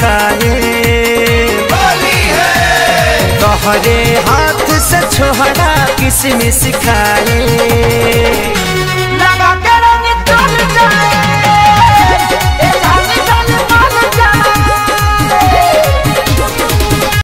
खाए तोहरे हाथ से छोहरा किसमिस खाए।